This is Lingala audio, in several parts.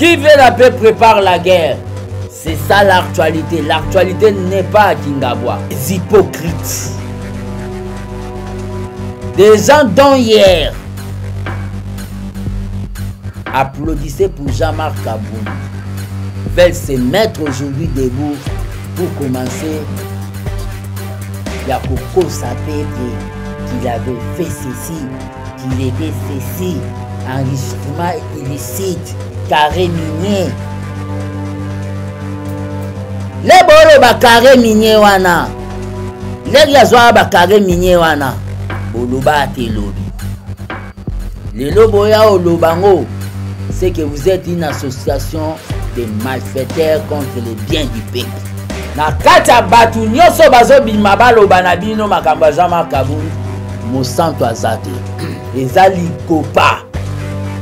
Qui veut la paix prépare la guerre. C'est ça l'actualité. L'actualité n'est pas à Les hypocrites. Des gens dont hier. Applaudissez pour Jean-Marc Kabou. Veulent se mettre aujourd'hui debout pour commencer. ya kokosa mpe ete qu'il avait fait ceci qu'il était ceci enrichissement illicite carré minier le boloba carré minier wana ndenge azwaka bacarre minier wana boloba ata elobi lelo boya oloba ngo c'est que vous êtes une association de malfaiteurs contre le bien du peuple na kati ya bato nyonso bazobima baloba na bino makambo ya jean marc kabund mosantu aza te eza likopa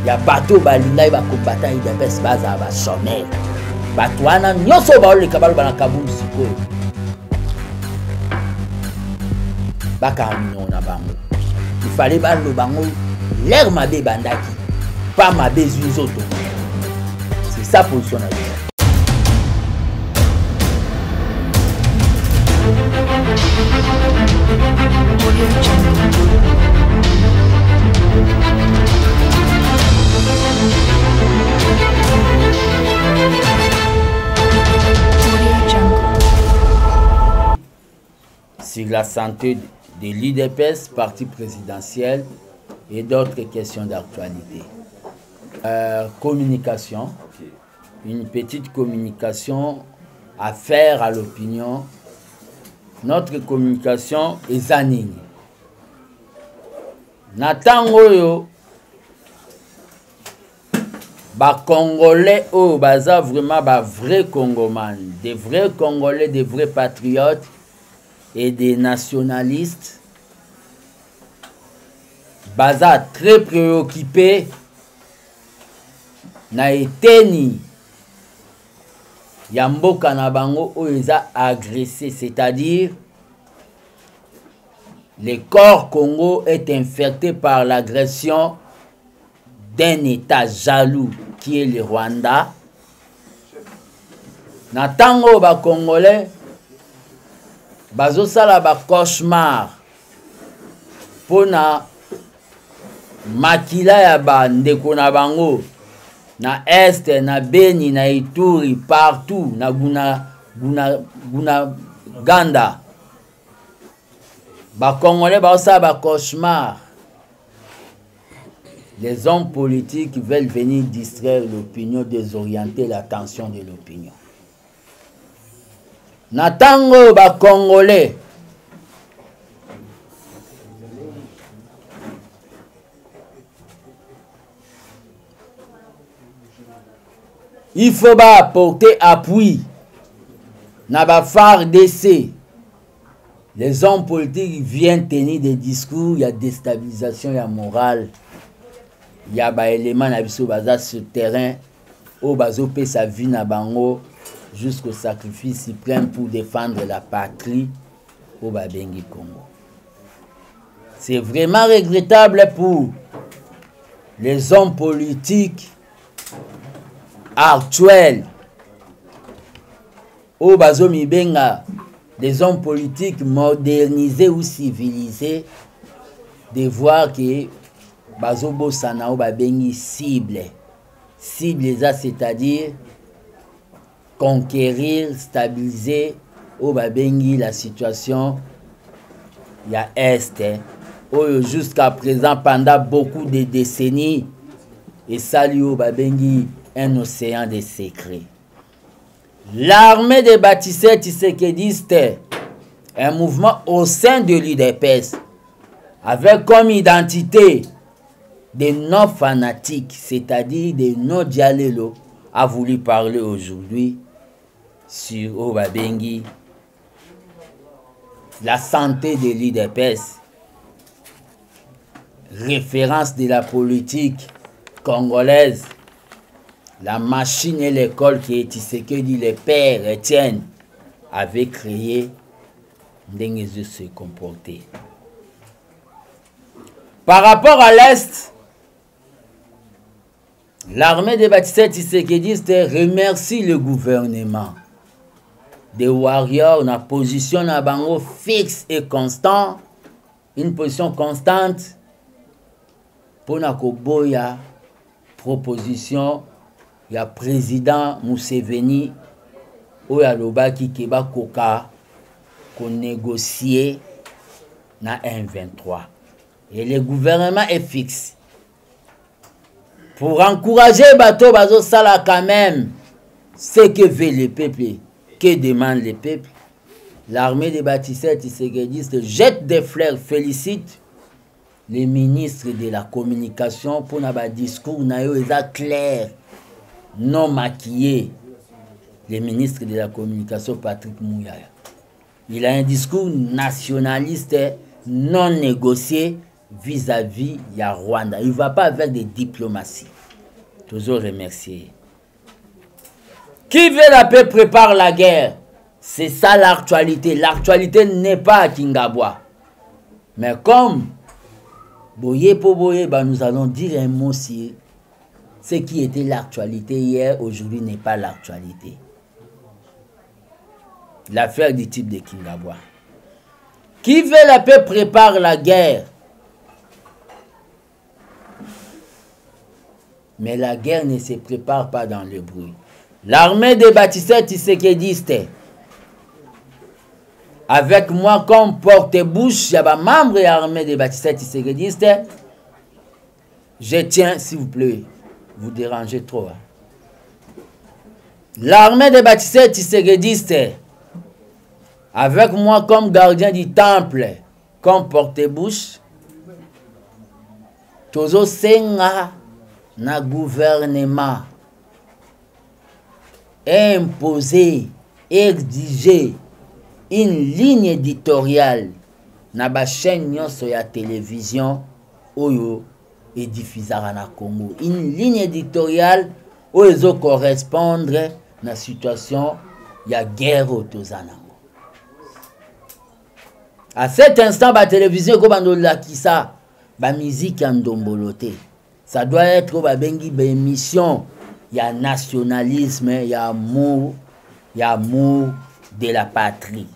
ya bato oyo balingaki bakombatan udps bazala bachomere bato wana nyonso oyo baoleka baloba na kabund sikoyo bakanga minoko na bango ifale baloba ngo lere mabe ebandaki pa mabe ezwi nzoto c'est ça position na yo Sur la santé de l'IDPS, parti présidentiel, et d'autres questions d'actualité. Euh, communication, une petite communication à faire à l'opinion. Notre communication est zanine. Nathan Oyo, bacongolais oyo baza vraiment ba vrai congoman de vrai congolais de vrai patriote et des nationalistes baza très préoccupé na eteni ya mboka na bango oyo eza agressé c'est-à-dire le corps congo est infecté par l'agression d'un état jaloux qui est le rwanda na ntango oyo bacongolais bazosala bacauchemar mpo na makila ya bandeko na bango na este na beni na ituri partout na guna, guna, guna ganda bacongolais baosala bacauchemar Les hommes politiques veulent venir distraire l'opinion, désorienter l'attention de l'opinion. Natango ba Congolais. Il faut ba apporter appui na ba FARDC. Les hommes politiques viennent tenir des discours ya déstabilisation ya morale ya baelema na biso baza sur terrain oyo bazopesa vie na bango jusqu'au sacrifice suprême pour défendre la patrie oyo babengi congo c'est vraiment regrettable pour les hommes politiques actuels oyo bazomibenga des hommes politiques modernisés ou civilisés de voir que bazobosana oyo babengi cible cible eza c'est-à-dire conquérir stabiliser oyo babengi la situation ya est oyo jusqu'à présent pendant beaucoup de décennies esali oyo babengi un océan de secret l'armée de bâtisseurs tisekediste un mouvement au sein de l'udps avec comme identité des non-fanatiques, c'est-à-dire des non-dialélo, a voulu parler aujourd'hui sur Obabengi, la santé de l'IDPS, référence de la politique congolaise, la machine et l'école qui est ce que dit le père Étienne avait créé de se comporter. Par rapport à l'Est, L'armée de Batista Tshisekediste remercie le gouvernement des warriors na position na bango fixe et constant, une position constante mpona koboya proposition ya président Museveni oyo alobaki ke bakoka konegocie na M23 et le gouvernement est fixe pour encourager bato bazosala quand même ce que veut le peuple que demande le peuple l'armée des bâtisseurs tshisekidistes jette des fleurs félicite le ministre de la communication mpona badiscours na yo eza clair non maquillé le ministre de la communication patrick mouyaya il a un discours nationaliste non négocié vis-à-vis -vis Rwanda. Il ne va pas avec des diplomaties. Toujours remercier. Qui veut la paix prépare la guerre. C'est ça l'actualité. L'actualité n'est pas à Kingabwa. Mais comme Boye pour bah, nous allons dire un mot si ce qui était l'actualité hier, aujourd'hui n'est pas l'actualité. L'affaire du type de Kingabwa. Qui veut la paix prépare la guerre. Mais la guerre ne se prépare pas dans le bruit. L'armée des bâtisseurs tshisekidistes, avec moi comme porte-bouche, il y a un membre de l'armée des bâtisseurs tshisekidistes. Je tiens, s'il vous plaît, vous dérangez trop. Hein. L'armée des bâtisseurs tshisekidistes, avec moi comme gardien du temple, comme porte-bouche, Tozo Senga na gouvernement imposer exiger une ligne éditoriale na bachaîne nyonso ya télévision oyo edifusaka na congo une ligne éditoriale oyo ezo correspondre na situation ya guerre oyo toza nango à cet instant batelevision ekobanda olakisa bamiziki ya ndombolo te ça doit être oyo babengi baémission ya nationalisme ya amour ya amour de la patrie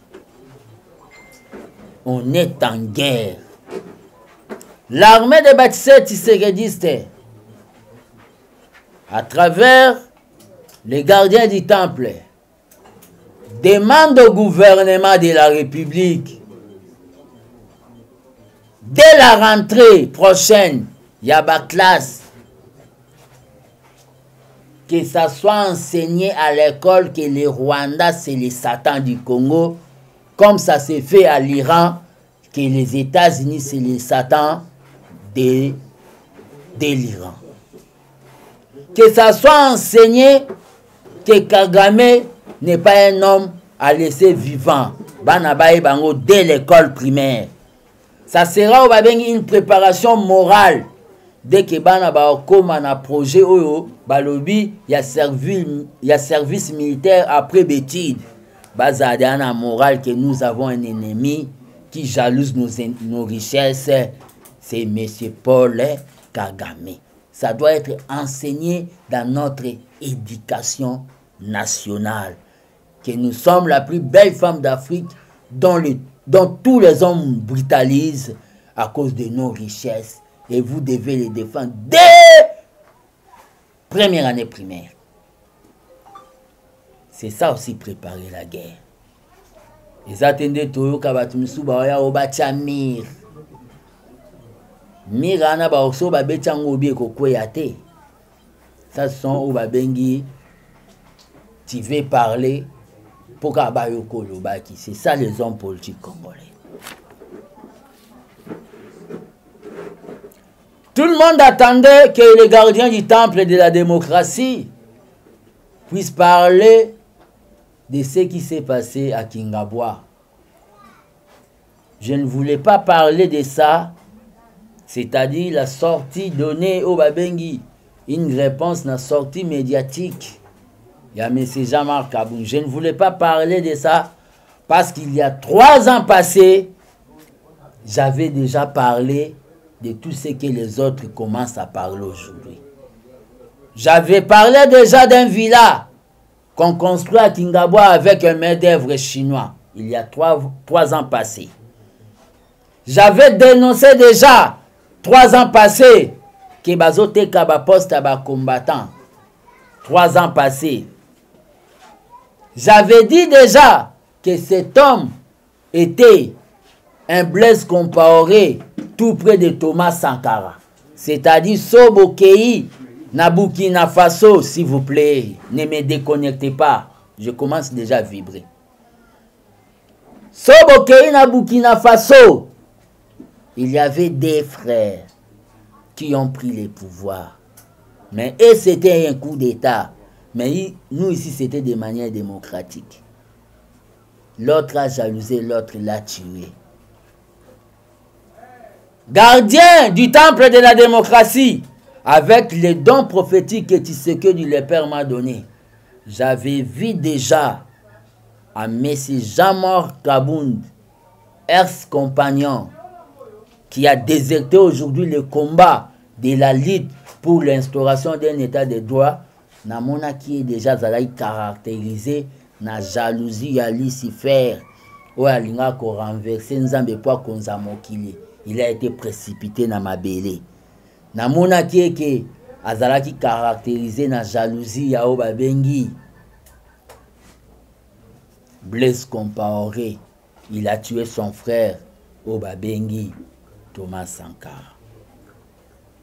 on est en guerre l'armée de Batisset tiségédiste à travers les gardiens du temple demande au gouvernement de la République dès la rentrée prochaine ya baklasse que ça soit enseigné à l'école que le Rwanda c'est le Satan du Congo, comme ça s'est fait à l'Iran, que les États-Unis c'est le Satan des délirants. Que ça soit enseigné que Kagame n'est pas un homme à laisser vivant. Banabaye bango dès l'école primaire. Ça sera une préparation morale dès que bana bakoma na projet oyo balobi ya service, ya service militaire après bêtide. bazala moral na que nous avons un ennemi qui jalouse nos, nos richesses c'est monsieur paul kagame ça doit être enseigné dans notre éducation nationale que nous sommes la plus belle femme d'afrique dont, dont tous les hommes brutalisent à cause de nos richesses et vous devez les défendre dès Première année primaire. C'est ça aussi préparer la guerre. eza te nde toyoka bato mosusu baoya o batya mire mire wana baoso babeti yango obi ekokweya te ça ce sont oyo babengi tu veux parler mpo kaka bayoka olobaki c'est ça les hommes politiques congolais Tout le monde attendait que les gardiens du temple et de la démocratie puissent parler de ce qui s'est passé à Kingabwa. Je ne voulais pas parler de ça, c'est-à-dire la sortie donnée au Babengi, une réponse à la sortie médiatique. Il y a M. Je ne voulais pas parler de ça parce qu'il y a trois ans passés, j'avais déjà parlé de tout ce que les autres commencent à parler aujourd'hui. J'avais parlé déjà d'un villa qu'on construit à Kingabwa avec un maître-d'œuvre chinois il y a trois, ans passés. J'avais dénoncé déjà trois ans passés que Kaba un à combattant. Trois ans passés. J'avais dit déjà que cet homme était un blesse comparé tout près de Thomas Sankara. C'est-à-dire Sobokei Nabukina Faso, s'il vous plaît. Ne me déconnectez pas. Je commence déjà à vibrer. Sobokei na Faso, il y avait des frères qui ont pris les pouvoirs. Mais et c'était un coup d'État. Mais nous ici, c'était de manière démocratique. L'autre a jalousé, l'autre l'a tué gardien du temple de la démocratie, avec les dons prophétiques que que le Père m'a donné, j'avais vu déjà à Messie Jamor Kabound, ex-compagnon, qui a déserté aujourd'hui le combat de la lutte pour l'instauration d'un état de droit, namonaki ye deja azalaki caractérise na jalousie ya lucifer oyo alingaka korenverse nzambe mpo akonza mokili il a été précipité na mabele namonaki eke azalaki caractérise na jalousie ya oyo babengi blaise compaoré il a tué son frère oyo babengi thomas sankara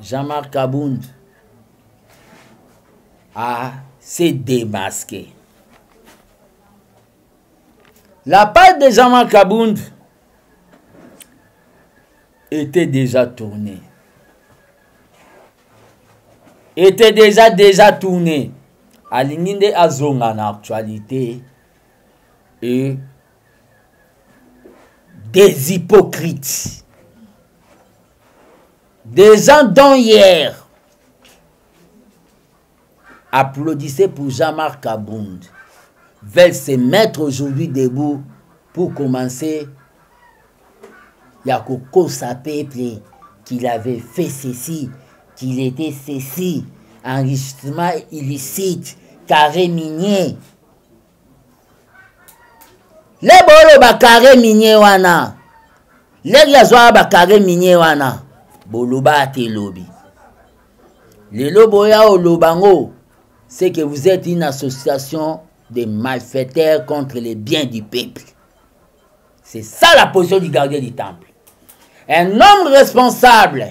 Jean-Marc Kabund a s'est démasqué. La page de Jean-Marc Kabund était déjà tournée. Était déjà déjà tournée. alingi nde azonga na actualité e des hypocrites des gens dont hier applaudissaient pour Jean-Marc Abound veulent se mettre aujourd'hui debout pour commencer ya kokosa peuple qu'il avait fait ceci qu'il était ceci, enregistrement illicite, carré minier. le bolo ba carré minier wana leki azwaka ba carré minier wana boloba te lobi lelo boya oloba ngo c'est que vous êtes une association des malfaiteurs contre les biens du peuple c'est ça la position du gardien du temple un homme responsable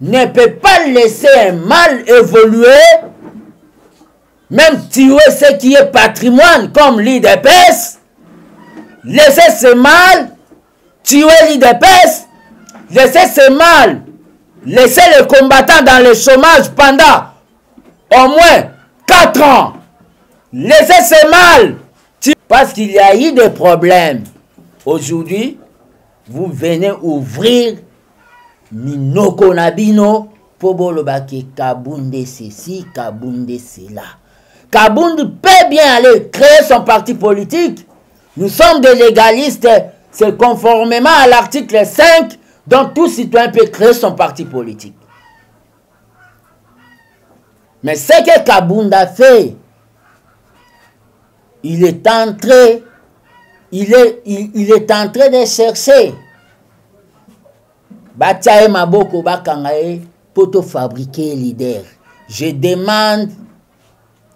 ne peut pas laisser un mal évoluer, même tuer ce qui est patrimoine comme l'IDPS, laisser ce mal tuer l'IDPS, laisser ce mal, laisser les combattants dans le chômage pendant au moins 4 ans, laisser ce mal Parce qu'il y a eu des problèmes. Aujourd'hui, vous venez ouvrir minoko na bino mpo bolobaki kabunde ceci kabunde cela kabunde peut bien aller créer son parti politique nous sommes des légalistes c'est conformément à l'article 5 dont tout citoyen peut créer son parti politique mais ce que kabunda fait Il est entré, il est, il, il est entré de chercher. Batia ye maboko bakanga ye mpo tofabriquer leader. Je demande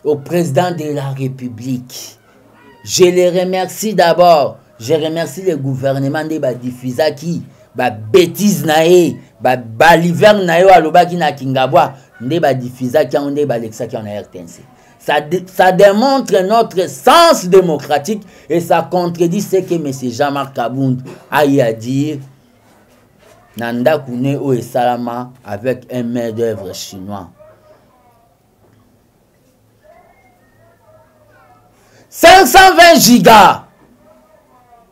au président de la République. Je le remercie d'abord. Je remercie le gouvernement nde badifusaki babétise na ye baliverne na ye oyo alobaki na kingabwa nde badifusaki yango nde balekisaki yango na rtnc Ça, ça, démontre notre sens démocratique et ça contredit ce que M. Jean-Marc Kabound a eu à dire na ndako ne oyo esalama avec un main d'œuvre chinois cinq cent vingt giga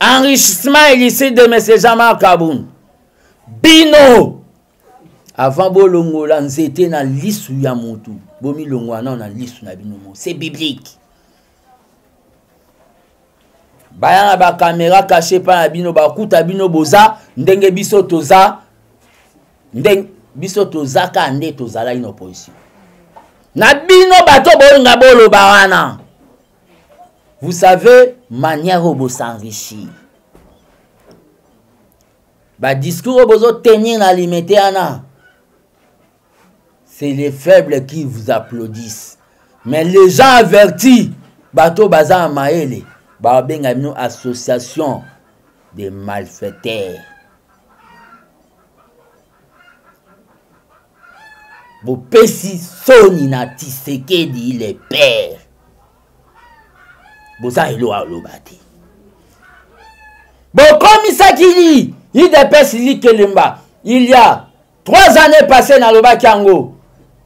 enrichissement illicite de monsieur jean-marc kabund bino avant bolongola nzete na lisu ya motu bomilongwa nao na lisu na bino mo c'est biblique baya na bakamera kashe epai na bino bakuta bino boza ndenge biso toza ndenge biso toza ka nde tozalaki na opposition na bino bato bolinga boloba wana vous savez manière oyo bosenrichir badiscours oyo bozotenir na limete wana c'est les faibles qui vous applaudissent mais les gens avertis bato baza ya mayele babenga bino association de malfaiteurs bopesi soni na tisekedi le père boza elo aloba te bokomisaki li idps likelemba il y a trois années passé nalobaki yango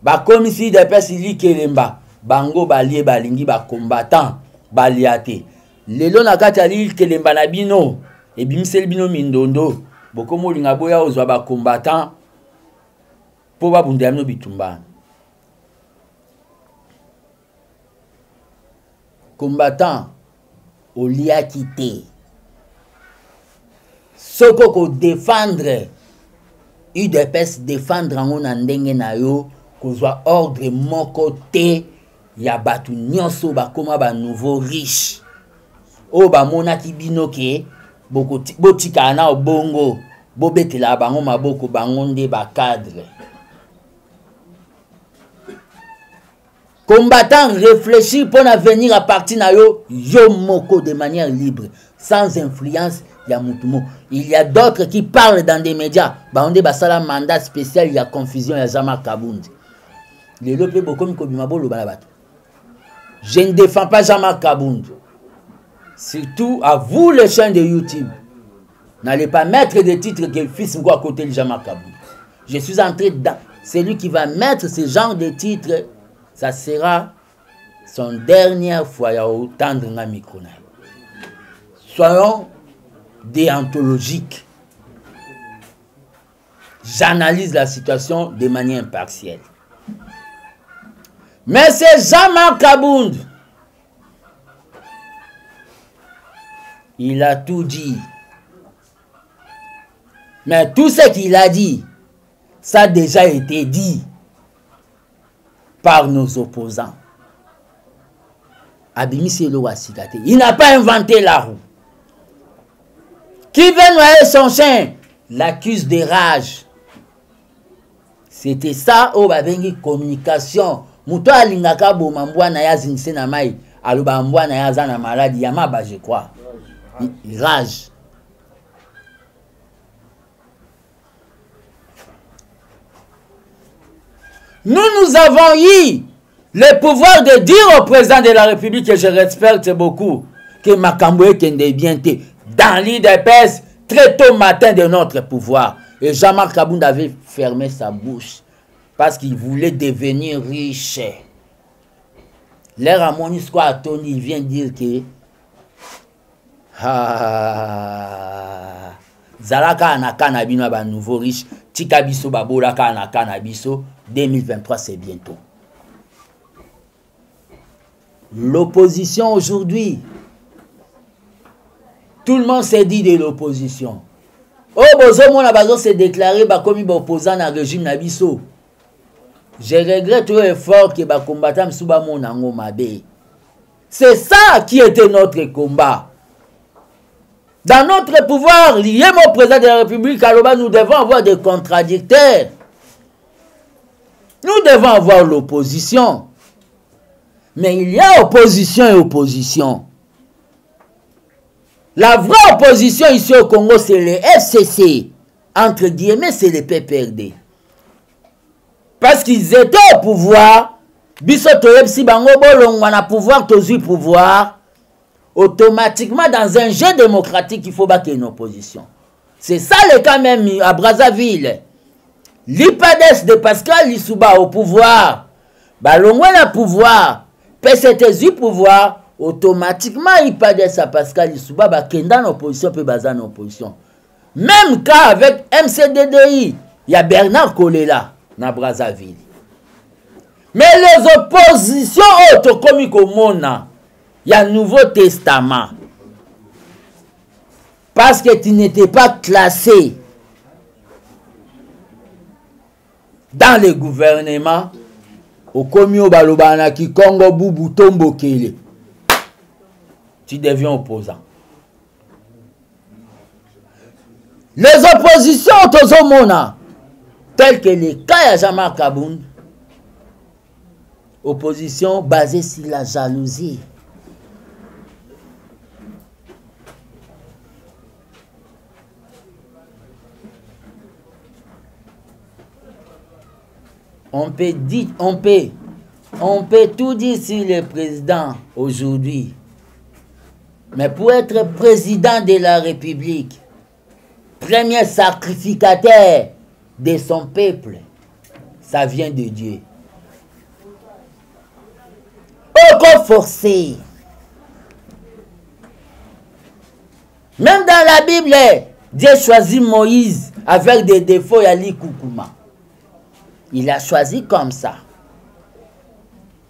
bakomisi idps likelemba bango balie balingi bacombattant balia te lelo na kati ya likelemba na bino ebimiseli bino mindondo bokomi olinga boya ozwa bacombattant mpo babundela bino bitumba combattant oliaki te soki okodefendre udps defendre yango na ndenge na yo kozwa ordre moko te ya bato nyonso bakoma ba nouveau riche oyo bamonaki bino ke botikala na obongo bobetela bango maboko bango nde bacadre combattant réfléchir mpo na venir à partir na yo yo moko de manière libre sans influence ya motu moko il y a d'autres qui parlent dans des médias bango nde basala mandat spécial ya confusion ya zama kabundi lelo mpe bokomi kobima boloba na bato je ne défends pas jean-marc kabund surtout à vous les chaînes de youtube n'allez pas mettre des titres que fils mko akoteli jean-marc kabund je suis entré dans celui qui va mettre ce genre de titre ça sera son dernière fois ya otendre nga micro na ye soyons déontologiques j'analyse la situation de manière impartielle mais c'est Jean-Marc Abound il a tout dit mais tout ce qu'il a dit ça a déjà été dit par nos opposants abimisi eloko ya sika te il n'a pas inventé la roue qui veut noyer son chien l'accuse de rage c'était ça oyo babengi communication moto oyo alingaka aboma mbwa na ye azindise na mai alobaka mbwa na ye aza na maladi ya maba je crois rage Nous, nous avons eu le pouvoir de dire au président de la République que je respecte beaucoup, que Makambo Kende bien dans l'IDPS très tôt matin de notre pouvoir. Et Jean-Marc Kabound avait fermé sa bouche parce qu'il voulait devenir riche. L'air à Monisco à Tony, il vient dire que Ah, zala kaka na ka na bino ya ba nouveau riche tika biso babola kaka na ka na biso 2023 c'est bientôt l'opposition aujourd'hui tout le monde s'est dit de l'opposition oyo oh, bozomona bazo se déclare bakomi baopposant na régime na biso je regrette oyo effort ke bacombatant mosusu bamona yango mabe C'est ça qui était notre combat. Dans notre pouvoir, lié mon président de la République, nous devons avoir des contradicteurs. Nous devons avoir l'opposition. Mais il y a opposition et opposition. La vraie opposition ici au Congo, c'est le FCC. Entre guillemets, c'est le PPRD. parce qu'ils étaient au pouvoir biso toyebisi bango bolongwa na pouvoir tozwi pouvoir automatiquement dans un jeu démocratique il faut bakende na opposition c'est ça le cas même à brazzaville lipades de pascal lisuba au pouvoir balongwe na pouvoir pct ezwi pouvoir automatiquement ipades ya pascal lisuba bakenda na opposition mpe baza na opposition Même cas avec MCDDI, il y a Bernard Kolela na Brazzaville. Mais les oppositions oyo tokomi komona ya Nouveau Testament, parce que tu n'étais pas classé dans le gouvernement, okomi oyo balobana na kikongo bubu tombokele tu deviens opposant les oppositions tozomona tel que le cas ya jamal kabund opposition basée sur la jalousie On peut on on tout dire sur le président aujourd'hui. Mais pour être président de la République, premier sacrificateur de son peuple, ça vient de Dieu. Aucun forcé. Même dans la Bible, Dieu choisit Moïse avec des défauts et il a choisi comme ça.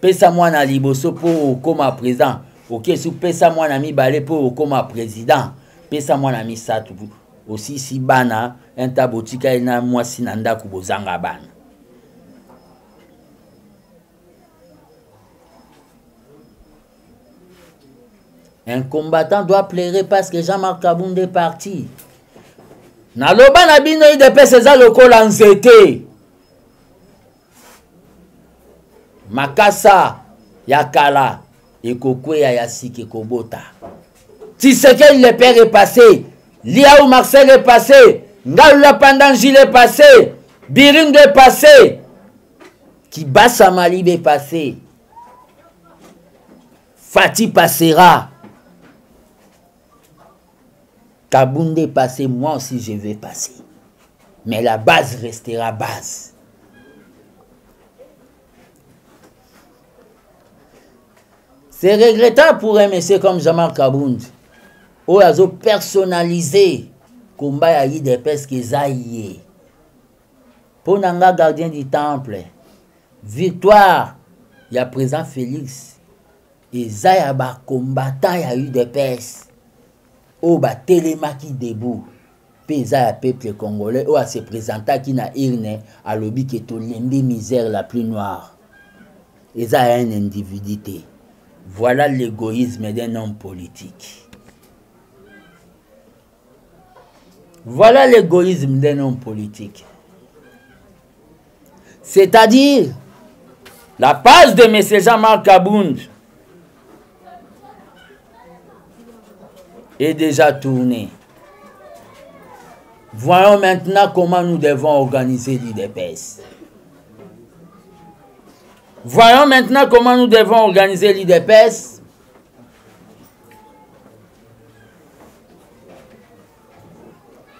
pesa mwana liboso mpo okoma président okesi pesa mwana mibale mpo okoma président pesa mwana misato osisi bana nta botika ye na mwasi na ndako bozanga bana un combattant doit pleurer parce que jean-marc kabund est parti naloba na bino idps eza lokola nzete makasa ya kala ekokweya ya sika ekobota tisekeli le père est passé liau marcel est passé ngalula pandangile est passé biringo est passé kibasa malibe est passé fati passera kabunde epasse moi aussi je vais passer mais la base restera base C'est regrettable pour un monsieur comme Jamal Kabound. Où a personnalisé combat ya yi dépêche que zaïe. Pour nanga gardien du temple, victoire ya présent Félix. eza ya ba combattant ya udps oyo batelemaki debout mpe eza ya peuple congolais oyo ase presentaki na irne alobi ke tolembi misère la plus noire eza ya un individu te voilà l'égoïsme d'un homme politique Voilà l'égoïsme d'un homme politique. C'est-à-dire, la page de M. Jean-Marc Kabound est déjà tournée. Voyons maintenant comment nous devons organiser l'IDPS. Voyons maintenant comment nous devons organiser l'IDPS.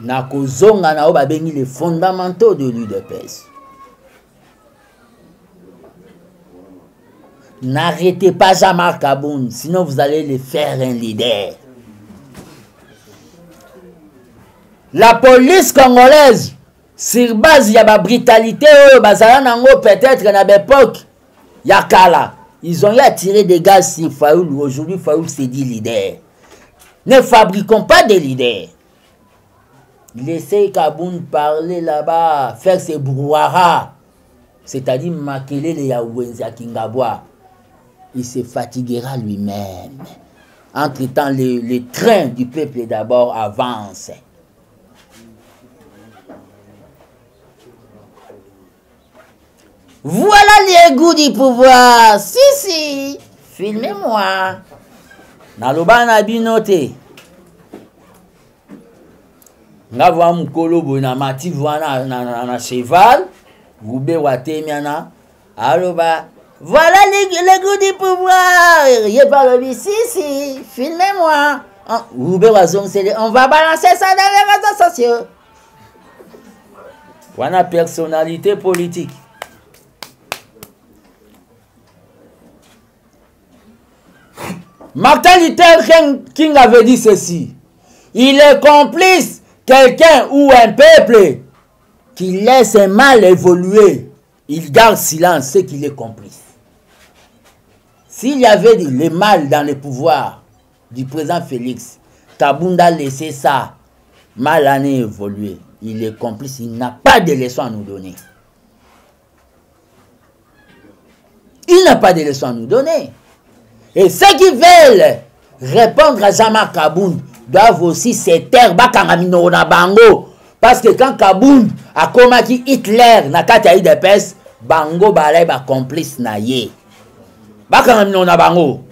na kozonga na oyo babengi les fondamentaux de l'udps n'arrêtez pas jean-marc aboun sinon vous allez le faire un leader la police congolaise sur base ya babrutalité oyo bazala nango peut-être na baepoque Yakala. Ils ont eu des gaz sur Faoul. Aujourd'hui, Faoul s'est dit leader. Ne fabriquons pas des leaders. Laissez Kaboun parler là-bas, faire ses brouhaha. C'est-à-dire maqueler les à Kingabwa. Il se fatiguera lui-même. Entre-temps, les trains du peuple d'abord avancent. Voilà les goûts du pouvoir. Si, si. Filmez-moi. naloba na bino te nga vwa mokolo boye na mati vwa na, na, na, na cheval gube watemiana aloba voilà le, le goût du pouvoir ye mpe alobi si si filme moi gube wazongiseli on va balancer ça dans les réseaux sociaux wana personnalité politique Martin Luther King avait dit ceci. Il est complice quelqu'un ou un peuple qui laisse un mal évoluer. Il garde silence, c'est qu'il est complice. S'il y avait le mal dans le pouvoir du président Félix. Kabunda laissez ça. Mal année évoluer. Il est complice. Il n'a pas de leçon à nous donner. Il n'a pas de leçon à nous donner. Et ceux qui veulent répondre à Zama Kabound doivent aussi se taire bakanga minoko na bango parce que quand Kabound akomaki Hitler na kati ya UDPS bango balai ba complice na ye bakanga minoko na bango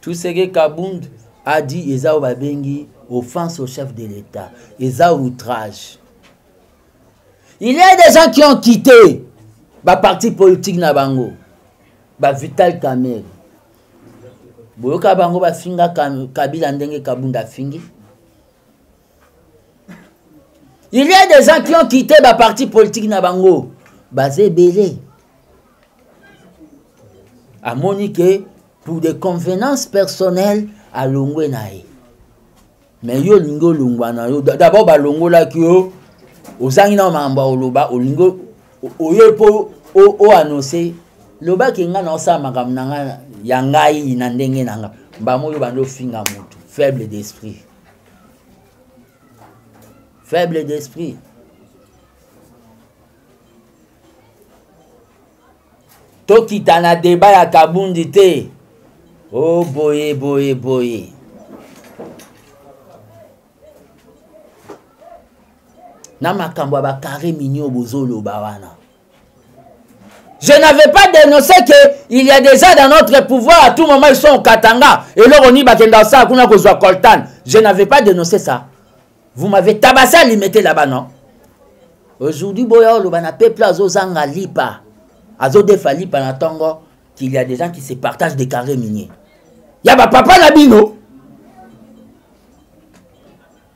tout ce que kabund a dit eza oyo babengi offense au chef de l'état eza outrage il y a des gens qui ont quitté baparti politique na bango bavital kamere boyoka bango bafinga kabila ndenge kabund afingi il y a des gens qui ont quitté baparti politique na bango baza ebele amoni ke pour des convenances personnelles alongwe na ye mais yo olingi olongwa na yo d'abord balongolaki yo ozangi na makambo ya oloba olingi oye mpo oannonce lobaki ngai na osala makambo na ngai ya ngai na ndenge na ngai mbamo oyo bandi ofinga motu faible d'esprit faible d'esprit tokita na deba ya kabundi te o oh, boye boye boye na makambo ya bakare minio bozoloba wana Je n'avais pas dénoncé que il y a déjà dans notre pouvoir à tout moment ils sont au Katanga et là on y bakenda ça kuna ko zwa coltan. Je n'avais pas dénoncé ça. Vous m'avez tabassé à limiter là-bas non Aujourd'hui boya oloba na peuple azo zanga lipa. Azo defa lipa na tongo qu'il y a des gens qui se partagent des carrés miniers. Ya ba papa na bino.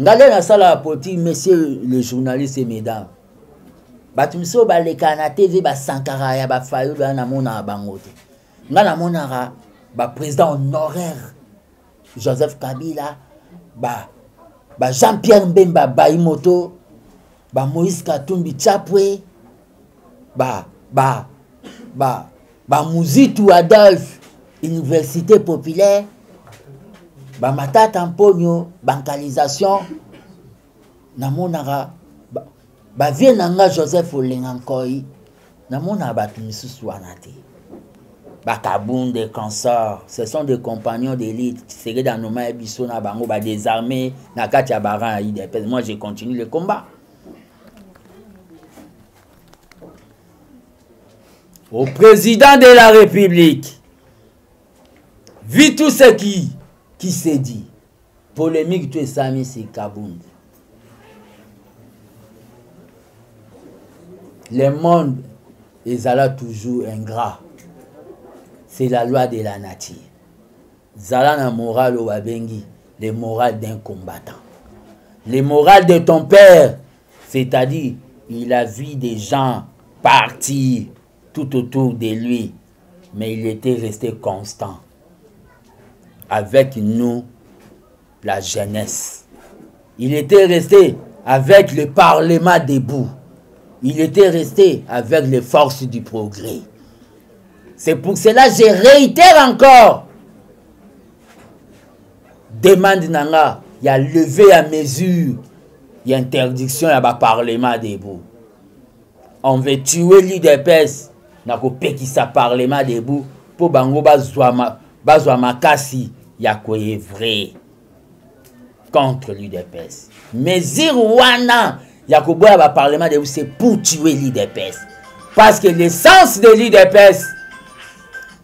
ngale nasalaka politique monsieur le journaliste et mesdames bato mosusu oyo balekaka na tv basankaka ya bafayulu wana namonaka bango te ngai namonaka baprésident honoraire joseph kabila ba, ba jean pierre mbemba bayi moto ba moïse katumbi chapwe ba ba ba ba muzitu adolphe université populaire ba matata mponyo bankalisation namonaka bavie na nga joseph olenga nkoi namonaka bato misusu wana te bakabun de consort ce sont des compagnons d'élite tshisekedi anoma ye biso na bango badesarme na kati ya baran ya idps moi je continue le combat au président de la république vi tout ce qui qui se dit polémique to esami sika bunde Le monde est toujours ingrat. C'est la loi de la nature. Zala na moral au Wabengi. le moral d'un combattant. Le moral de ton père, c'est-à-dire, il a vu des gens partir tout autour de lui, mais il était resté constant. Avec nous, la jeunesse. Il était resté avec le Parlement debout. Il était resté avec les forces du progrès. C'est pour cela que je réitère encore. Demande Nanga, il y a levé à mesure, il y a interdiction, il y a parlement debout. on veut tuer l'udps na kopekisa parlement debout mpo bango bazwa bazwa makasi ya koevre contre l'udps mesure wana ya koboya baparlement debout c'est pour tuer l'udps parce que l'essence de l'udps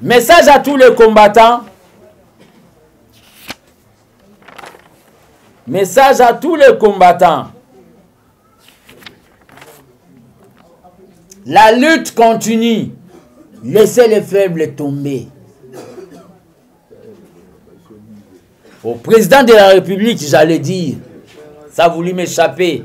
Message à tous les combattants. Message à tous les combattants. La lutte continue. Laissez les faibles tomber. Au président de la République, j'allais dire, ça voulait m'échapper.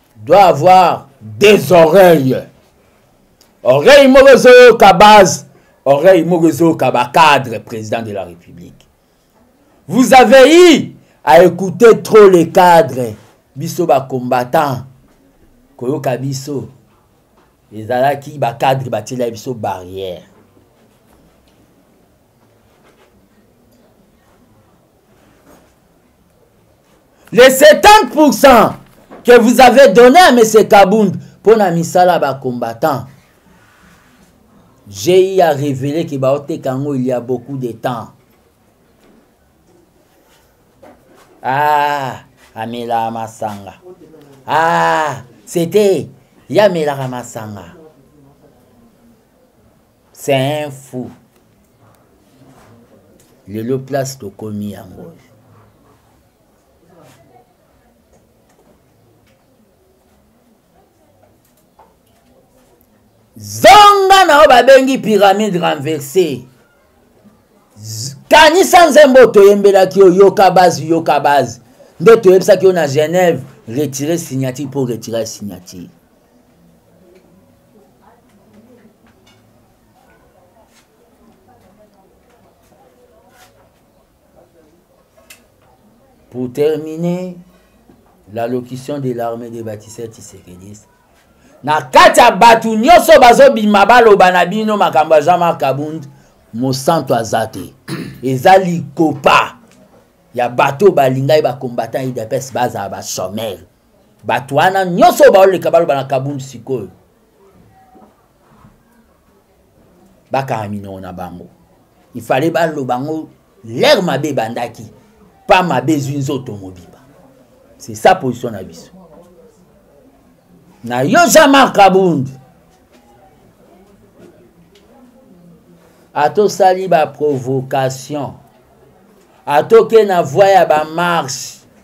doit avoir des oreilles oreille moko ezoyoka base oreille moko ezoyoka bacadre président de la république vous avez eu à écouter trop les cadres biso bacombattant koyoka biso ezalaki bacadre batiela biso barrière Les 70% que vous avez donné à M. Kabound pour la misala ba combattants. GI a révélé que Baote Kango il y a beaucoup de temps. Ah, Amela Masanga. Ah, c'était Yamela Masanga. c'est un fou lelo place tokomi yango oyo zonga na oyo babengi pyramide renverse kanisa nzembo oyo toyembelaki yo yoka base yoka base nde toyebisaki yo na genève retire signature mpo retire signature Pour terminer, l'allocution de l'armée des bâtisseurs tshisekedistes na kati ya bato nyonso bazobima baloba na bino makambo ya jean marc kabund mosantu aza te eza likopa ya bato oyo balingaki bakombatan idps bazala bachomere bato wana nyonso oyo baoleka baloba na kabund sikoyo bakanga minoko na bango ifale baloba yango lere mabe ebandaki pa mabe ezwi nzoto mobimba c'est ça position na biso na yo jean marc abund ata osali baprovocation ata oke na voi ya bamarshe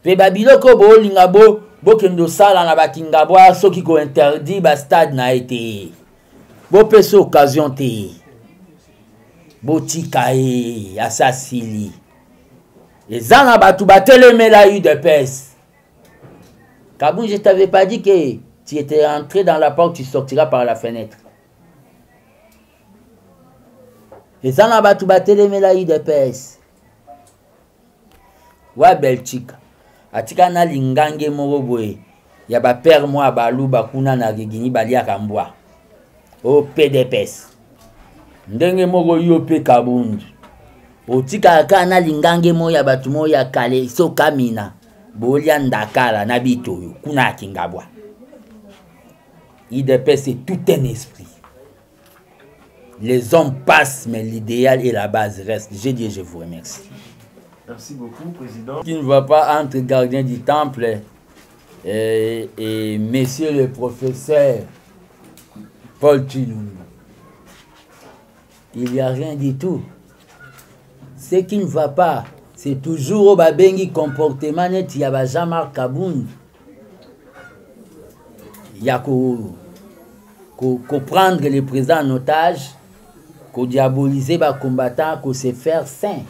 mpe babiloko oyo bolinga bo bokende osala na bakingabwa soki kointerdit bastade na ye te bopesa occasion te botika ye asasili eza na bato batelemela udps kabou je t'avais pas dit que tu étais entré dans la porte tu sortiras par la fenêtre eza na bato batelemela udps wa belgique atika na lingange moko boye ya bapere mwa baluba kuna na gigini baliaka mbwa o oh, pdps ndenge moko yo mpe kabundi otikaka kaka na lingange moko ya bato moko ya kale so kamina bolia ndakala na bitoyo kuna ya kingabwa idps c'est tout un esprit Les hommes passent, mais l'idéal et la base restent. J'ai dit, je vous remercie. Merci beaucoup, Président. Qui ne va pas entre gardien du temple et, Monsieur le professeur Paul Chilum. Il n'y a rien du tout. Ce qui ne va pas, c'est toujours au babengi comportement net Y a Jean-Marc Kaboun. Il y a qu'au prendre les présents en otage. kodiaboliser bacombattant, que se faire saint.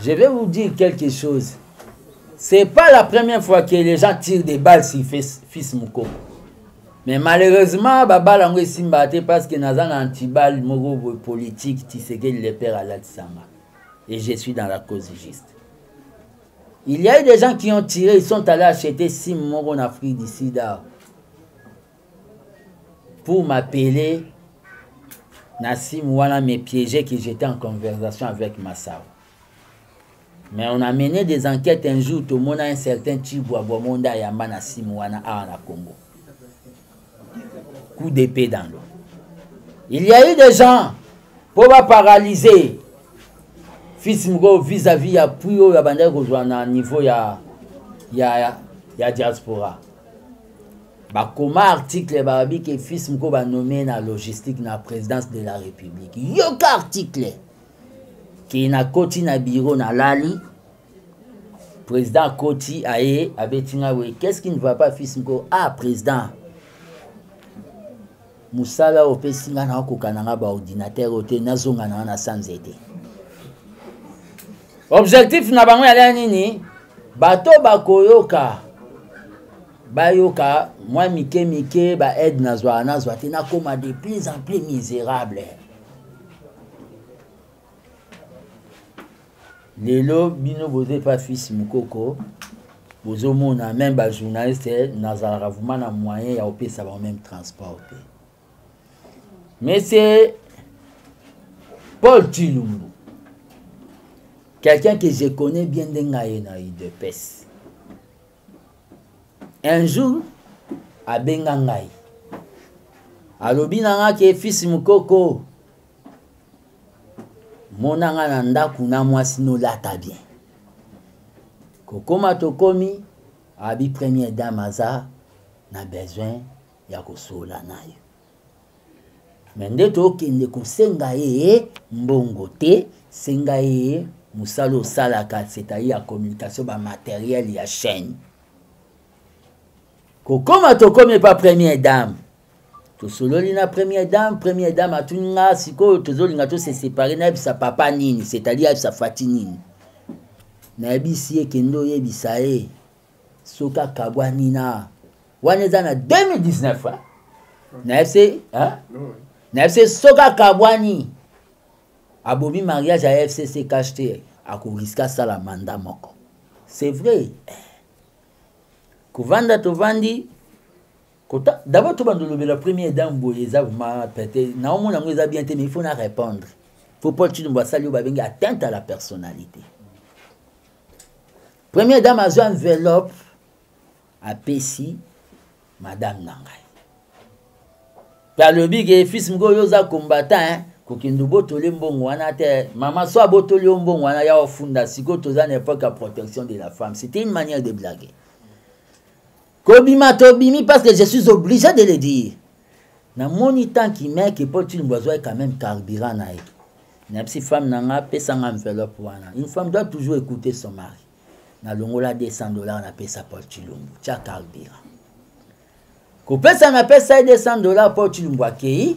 Je vais vous dire quelque chose. C'est pas la première fois que les gens tirent des balles sur fils, fils Mouko. Mais malheureusement, Babal Angwe Simbate, parce que Nazan anti-balle, Moro politique, Tisegel le père à l'Atsama. Et je suis dans la cause juste. Il y a eu des gens qui ont tiré, ils sont allés acheter sim moko en Afrique du Sud ah. pour m'appeler na sim wana me piéger que j'étais en conversation avec Massao. Mais on a mené des enquêtes un jour, tout le monde a un certain Tibwa Bomonda Yamba na sim wana ah, na Congo. coup d'épée dans l'eau il y a eu des gens mpo baparalyse fils moko vis-à-vis ya pui oyo abandaki kozwa na niveau ya, ya, ya diaspora bakoma article balobi ke fils moko banome na logistique na présidence de la république yoka article ke nakoti na biro nalali président akoti aye abeti ngai boye qu'est ce qui ne va pas fils mko ah président mosala oyo opesi ngai nakokoka na ngai baordinatere oyo te nazonga na ngai na sanze te objectif na bango yalea nini bato bakoyoka bayoka mwa mike mike baaide nazwaka nazwa te nakoma de plus en plus misérable lelo bino boza epa fils mokoko bozomona meme bajournaliste nazalaka vraimen na moyen ya kopesa bango meme transport te monsieur paul tilumbu quelqu'un que je connais bien ndenge aye na udps un jour abenga ngai alobi na nga ke fils mokoko mona nga na ndako na mwasi nolata bien kokoma tokomi abi première dame aza na besoin ya kosola na yo me nde tokende kosenga ye mbongo te senga ye mosala osalaka c'est-à-dire ya communication bamateriel ya chaîne kokoma tokomi epa première dame tosololi na première dame première dame atuni nga sikoyo tozolinga tose séparé nayebisa papa nini c'est-à-dire ayebisa fati nini nayebisi ye kende oyebisa ye soki akabwani na wana eza na 2019 nayebisi nayebisi soki akabwani abomi mariage ya fcc cash te akoriske asala manda moko c'est vrai kovanda tovandi kota d'abord to bando lobela premier dame boye eza vraiment pete na omona yango eza bien te mais il faut na répondre faut Paul Tshilombo asali oyo babengi atteinte à la personnalité première dame azwa enveloppe apesi madame na ngai mpe alobi ke fils moko oyo oza combattant kokende obotoli mbongo wana te mama so abotoli yo mbongo wana ya ofunda sikoyo toza na epoque ya protection de la femme c'était une manière de blague kobima tobimi parce que je suis obligé de le dire namoni tanki meke mpo tilumbu azwaki quand même carburant na ye nayebisi femme na ngai apesanga enveloppe wana une femme doit toujours écouter son mari nalongola 200 dollar napesa paul tilumbu tya carburant kopesa napesa ye 200 dollar paul tilumbu akei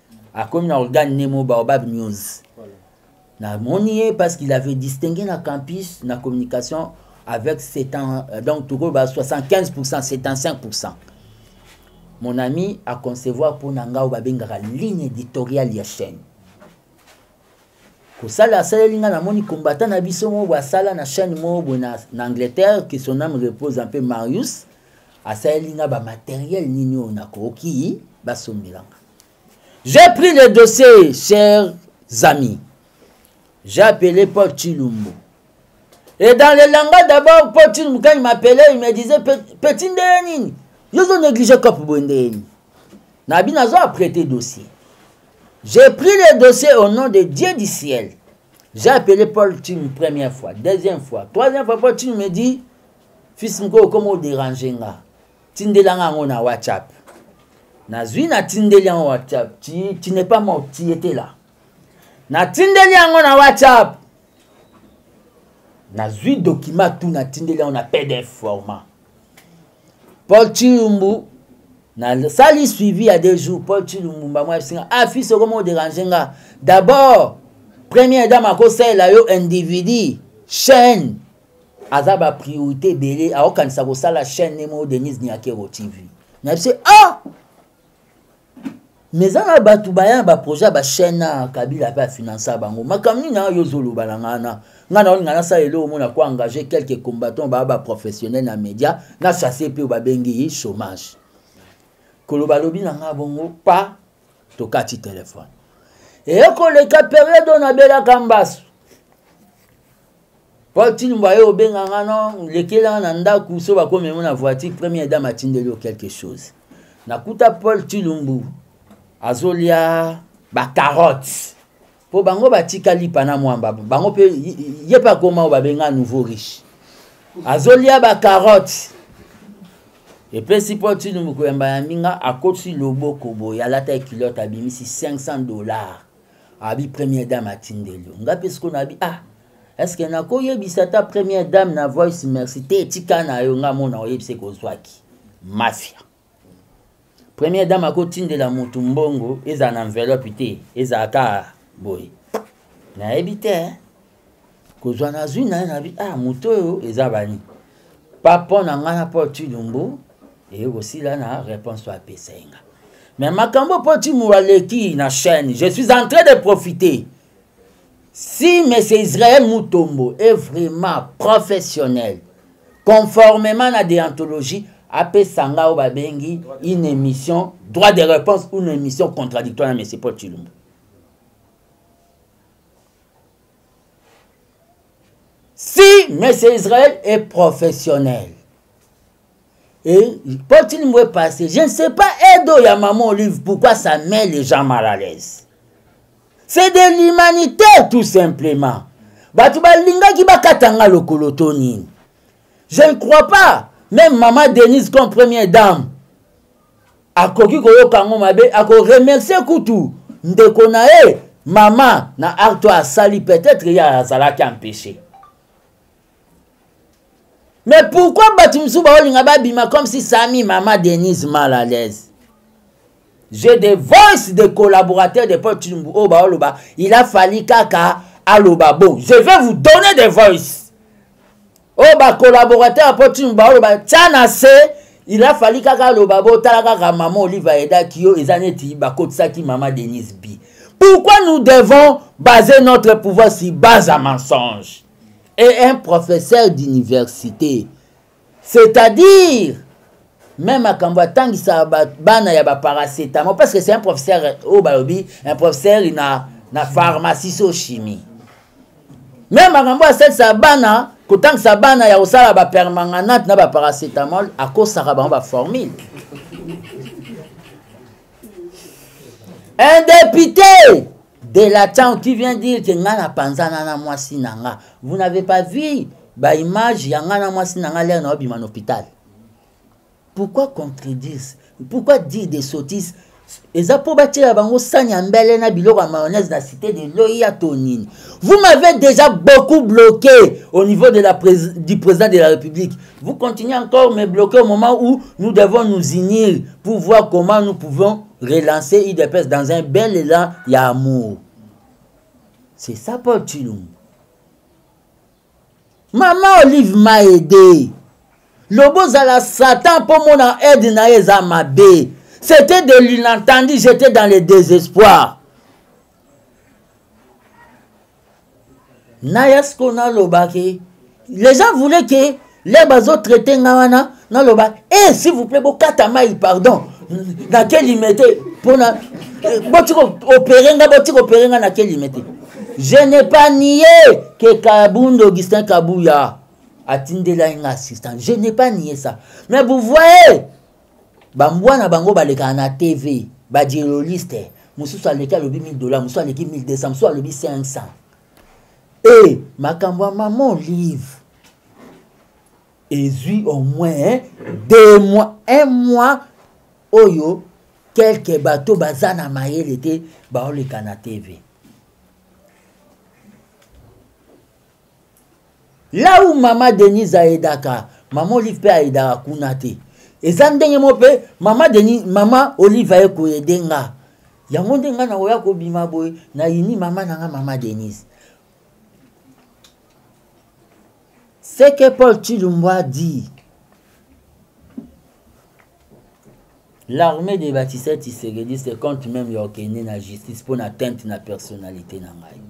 akomi na organe nemo baobab news namoni ye parce qu'il avait distingué na campus na communication avec 7 ans euh, donc tokoyo ba 75 75 mon ami aconcevoir mpo na ngai oyo babengaka ligne éditoriale ya chaîne kosala asaleli ngai namoni kombata na biso moko boye asala na chaîne moko boye na, na angleterre que son âme repose un peu marius asaleli ngai bamateriel nini oyo nakoki basombelanga j'ai pris le dossier chers amis j'ai appelé paul chilumbu et dans le langage d'abord paul chilumbu quand il m'appelait il me disait petit nde nini yo ozonégliger kope bondeyeni na bino azo apprêter dossier j'ai pris le dossier au nom de dieu du ciel j'ai appelé paul tim première fois deuxième fois troisième fois paul tim me dit fils moko okoma odérange nga tindela nga yango na whatsapp nazwi natindeli yango whatsapp ti, ti n'est pas mort ti ete la natindeli yango na whatsapp nazwi dokima tu natindeli yango na pdf format paul chilumbu nasali suivi ya deux jours paul chilumbu mbango abisinga ah fils okomi oderange nga d'abord première dame akosalela yo individu chaîne aza ba priorité ebele akokanisa kosala chaîne ne moko denise niakero tv nayebi se ah mais eza na bato baya na baprojet ya bachaîne na kabila mpe afinansa bango makambo nini ayo ozoloba na ngai na ngai naolinga nasala eloko mona ko engage quelques combattants baya baprofessionnel na média na chasse mpe oyo babengi ye chômage koloba lobi na ngai bongo pa tokati telefone ekoleka periode oyo nabelaka mbasu Paul Tilumba yo obenga nga non lekela nga na ndaku so bakomi mo na voiture première dame atindeli yo quelque chose nakuta Paul Tilumbu azolia ba carottes po bango batika lipa na mwamba bango pe ye pe akoma oyo babenga nouveau riche azolia ba carottes epesi Paul Tilumbu koyamba ya minga akotisi loboko boye alata ekilote abimisi 500 dollars abi première dame atindeli yo nga mpe siko nabi ah eske nakoyebisa ata première dame na voice merci te etika na yo nga mona oyebisa ekozwaki mafia première dame akotindela motu mbongo ezala na enveloppe te ezala kaka boye nayebi te eh? kozwa nazwi na ye na bi ah moto oyo eza bani pa mpo na ngai na mpo tilumbu eye kosila na réponse oyo apesa ye nga mais makambo mpo timu aleki na chaîne je suis en train de profiter si monsieur israel mutombo est vraiment professionnel conformément na déontologie apesa nga oyo babengi une émission droit de réponse une émission contradictoire na monsieur paul chilumbu si monsieur israel est professionnel et quand il me passé je ne sais pas edo ya maman olive pourquoi ça met les gens mal à l'aise c'est de l'humanité tout simplement bato balingaki bakata nga lokolo to nini je ne crois pas même maman denise comme première dame akoki koyoka yango mabe akoremercie kutu ndeko na ye mama na acte oyo asali peut-être ye azalaki empêche mais pourquoi bato mosusu baolinga babima comme si sami mama denise mal à l'aise j'ai des voices de collaborateurs de paul tilumbu oyo baoloba il a fali kaka aloba bon je vais vous donner des voices oyo bacolaborateur ya potin baoloba tya na se il a fali kaka aloba botala kaka mama olive ayedaki yo eza neti bakotisaki mama denise bi pourquoi nous devons baser notre pouvoir si base à mensonge et un professeur d'université c'est-à-dire me makambo atangisa bana ya baparacetamol parce que c'est un professeur oyo oh, balobi un professeur na, na pharmacie so chimie me makambo asalisa bana kotangisa bana ya kosala bapermanganate na baparacetamol akosaka bango baformule un député de la temps qui vient dire que nga na panzana na mwasi na nga vous n'avez pas vu ba image ya nga na mwasi na nga lere na obima na hôpital pourquoi contredire pourquoi dire des sottises eza mpo batyela bango sani ya mbele na biloko ya mayonnaise na cité de loya to nini vous m'avez déjà beaucoup bloqué au niveau de la pres du président de la république vous continuez encore me bloquer au moment où nous devons nous unir pour voir comment nous pouvons relancer idps dans un bel élan ya amour c'est ça paul chilum mama olive m'a aidé lobo ozala satan mpo mona aide na ye eza mabe C'était de l'inattendu, j'étais dans le désespoir. naya sikoyo naloba ke les gens voulaient ke le bazotraite nga wana naloba e s'il vous plaît bokata mai pardon nakelime te mpona eh, botika opere nga botika opere nga nakelime te je n'ai pas nié que kabund augustin kabuya atindelaki nga assistant je n'ai pas nié ça mais vous voyez bambwa na bango balekaka na tv badieloliste mosusu aleki alobi 1000 dollar mosusu aleki 1200 mosusu alobi 500 e makambo ya mama olive ezwi au moins deux mois un mois oyo kelke bato baza na mayele te baoleka na tv là où mama denise aidaka mama olive mpe aidaka kuna te eza ndenge moko mpe mama denise mama olive aye koyede nga yango nde nga nakoya kobima boye nayini mama na nga mama denise ce que paul chilumbo a dit L'armée de Batista Tshisekedi se compte même ya okende na justice mpo na atteinte na personnalité na ngai.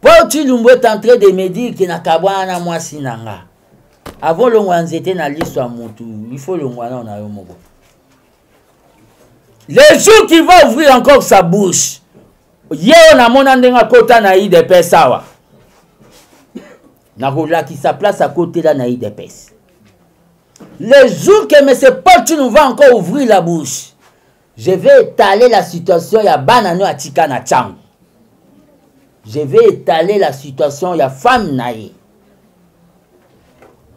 Paul Tshilumbu est en train de me dire que nakabwana na mwasi na nga. Avant longwa nzete na liso ya mutu, il faut longwa nao na yo moko. Le jour qu'il va ouvrir encore sa bouche, ye oyo namona ndenge akota na idps awa nakolakisa place akotela na idps Le jour que M. Paul Tchounou va encore ouvrir la bouche, je vais étaler la situation ya bana no atika na chango. Je vais étaler la situation ya femme na ye.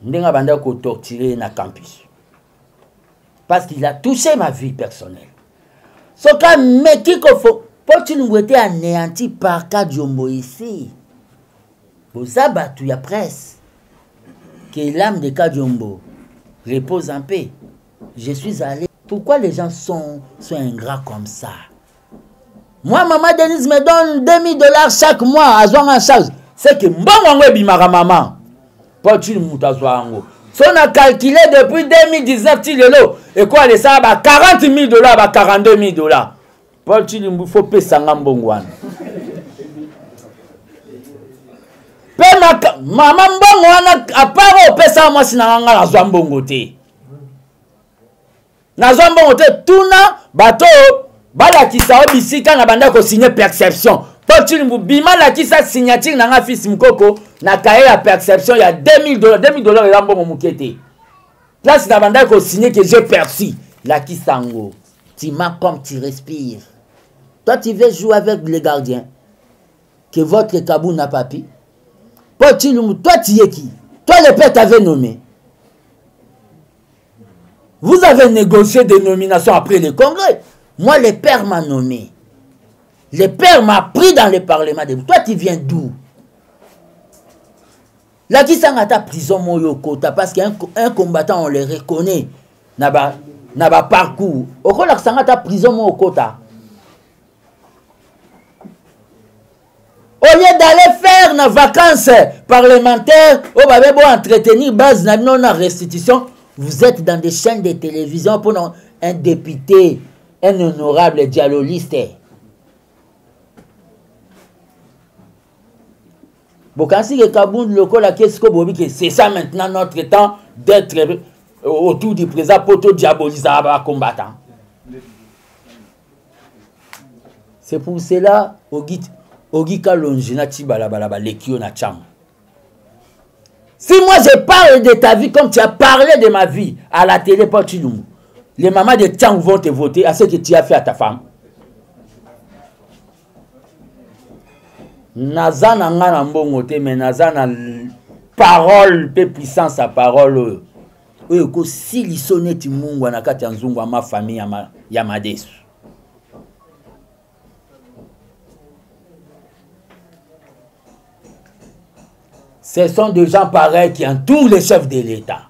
Ndenge abanda ko torturer na campus. Parce qu'il a touché ma vie personnelle. Soki ameki ko Paul Tchounou était anéanti par Kadiombo ici. boza batu ya presse que l'âme de Kadiombo repose en paix. Je suis allé. Pourquoi les gens sont, sont ingrats comme ça Moi, maman Denise me donne 2000 dollars chaque mois à Zouang en charge. C'est que mbongo yango ebimaka maman. Mpo tini moto azwa yango. So na calcule depuis 2019 ti lelo ekwalesala ba 40 000 dollars ba 42 000 dollars. Paul Chilimbu faut pesa nga mbongo wana. Pe maka mama mbongo wana apart oyo pesa mwasi na nga nazwa mbongo te. Nazwa mbongo te tuna bato balakisa yo bisika na banda kosigne perception mpo chilimbu bima lakisa signature na nga fils mokoko na kaye ya perception ya 2000 dollar 2000 dollar eza mbongo moke te place na bandaki kosigne ke je perci lakisa yango tima comme tu respire toi tu veux jouer avec le gardien que votre kabuna papi mpo tinubu toi tiyeki toi le père t'avait nommé vous avez négocié des nominations après le congrès moi le père m'a nommé Le Père m'a pris dans le Parlement de Toi, tu viens d'où lakisanga ata prison moko yo okota parce que un, un combattant on le reconnaît na ba na ba parcours okolakisanga ata prison moko okota au lieu d'aller faire na vacances parlementaire oyo babe bo entretenir base na bino na restitution vous êtes dans des chaînes de télévision mpona un député un honorable dialoliste bokanisi ke kabund lokola ke siko boyebi ke c'est ça maintenant notre temps d'être euh, autour du président mpo todiabolisaka bacombattant c'est pour cela ogi, ogi kalonji na ti balabala baleki yo na chama si moi je parle de ta vie comme tu as parlé de ma vie à la télé mpo tilumbu les mamans de tiangu vont te voter à ce que tu as fait à ta femme naza na ngai na mbongo te me naza na parole mpe puissance ya parole oyo oyo ekosilisa oyo neti mungwa na kati ya nzungu ama famille ya, ma, ya madesu ce sont des gens pareils qui entourent les chefs de l'état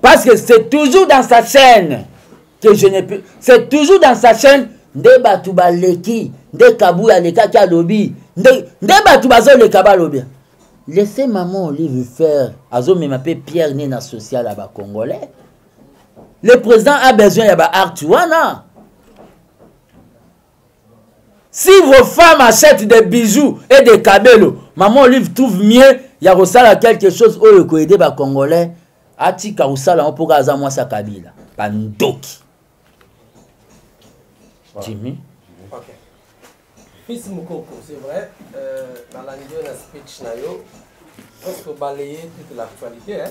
Parce que c'est toujours dans sa chaîne que je n'ai plus. C'est toujours dans sa chaîne nde bato baleki nde kabuya alekaki alobi nde, nde bato bazoleka balobi laisse maman olive faire azomema mpe pierre ne na social ya bacongolais le président a besoin ya baarte wana si vos femmes achètent des bijoux et des cabelo maman olive trouve mieux ya kosala quelque chose oyo ekoyede bacongolais atika kosala yango mpo kaka aza mwasi ya kabila bandoki jimmy okay. fils mokoko c'est vrai euh, nalandi yo na speech na yo presque obalaye toute l'actualité hein?